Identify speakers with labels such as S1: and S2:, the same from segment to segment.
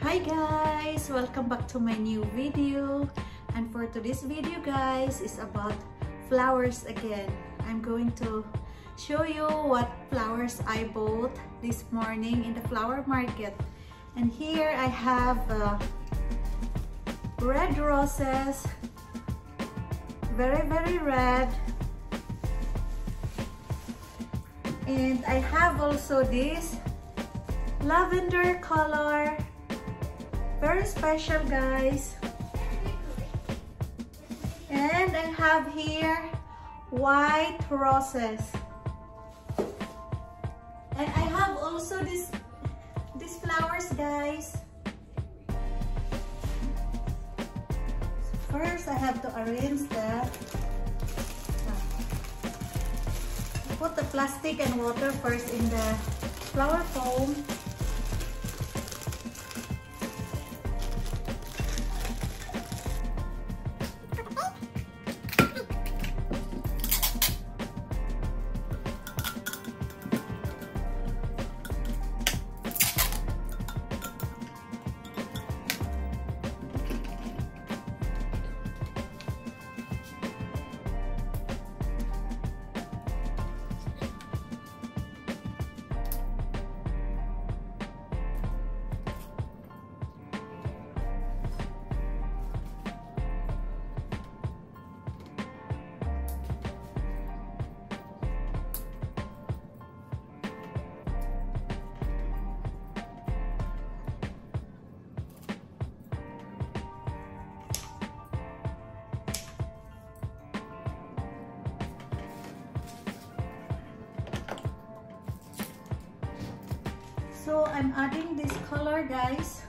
S1: Hi guys! Welcome back to my new video. And for today's video guys is about flowers again. I'm going to show you what flowers I bought this morning in the flower market. And here I have uh, red roses. Very, very red. And I have also this lavender color very special guys. And I have here white roses. And I have also this these flowers guys. First I have to arrange that put the plastic and water first in the flower foam So I'm adding this color guys.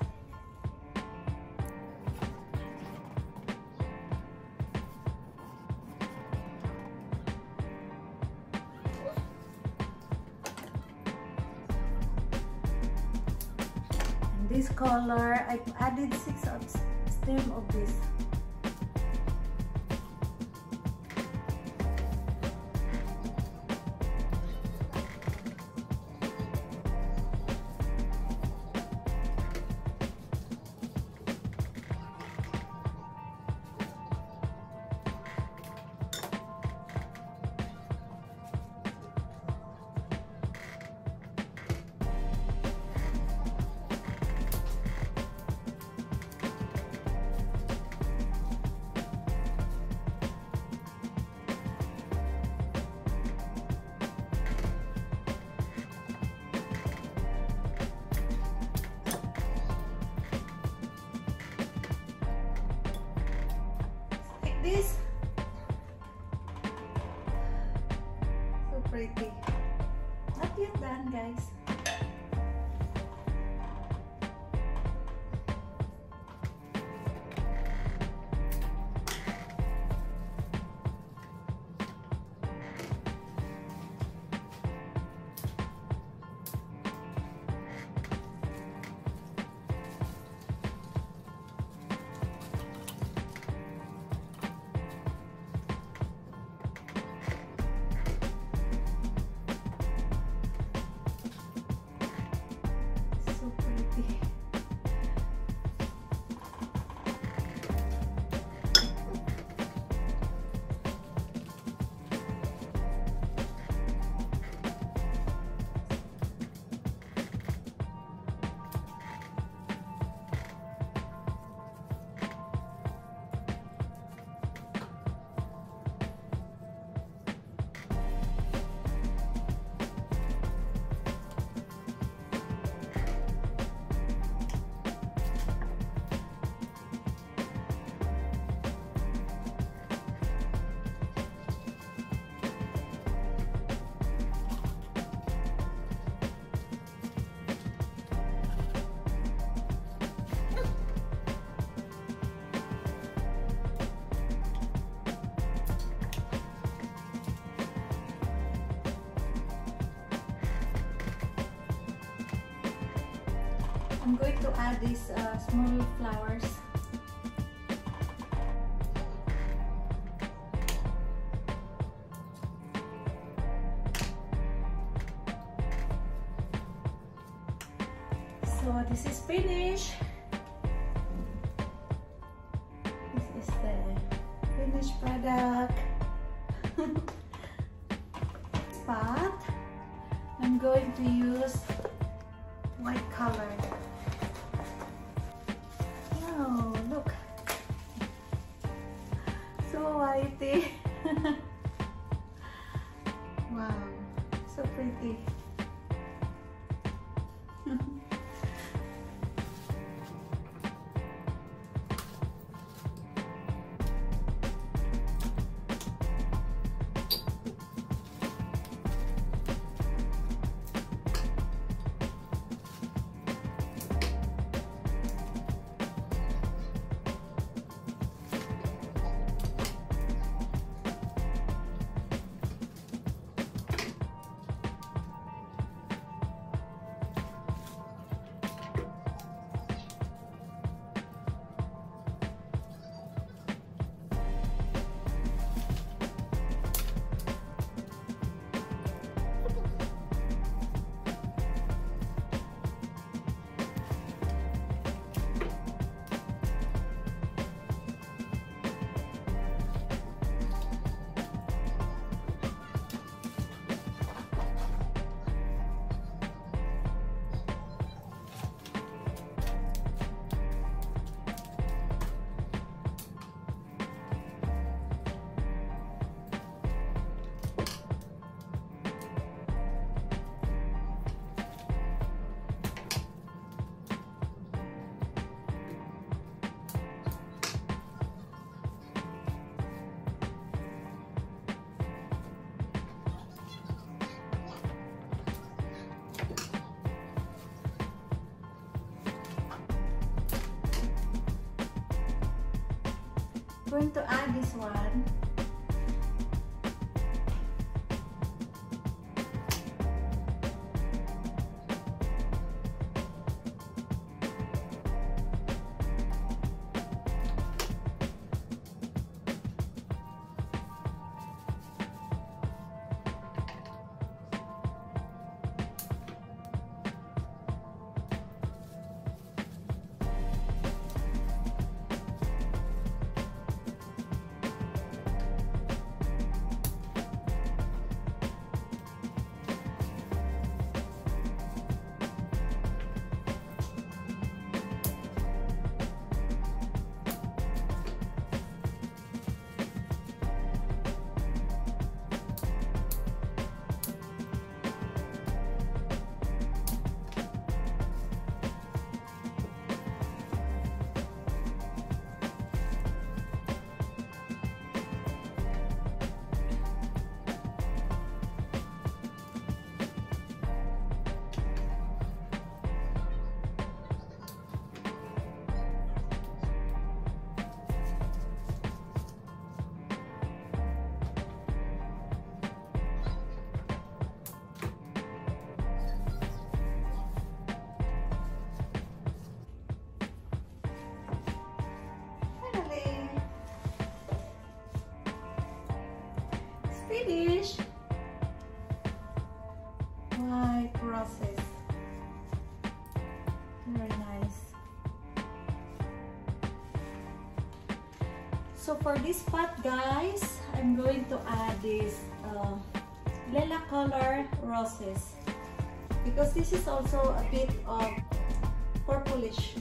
S1: And this color, I added six of stem of this. This. So pretty. Not yet done, guys. I'm going to add these uh, small flowers. So this is finished. This is the finished product. Spot. I'm going to use white color. Going to add this one. For this pot guys, I'm going to add this uh, lilac color roses. Because this is also a bit of purplish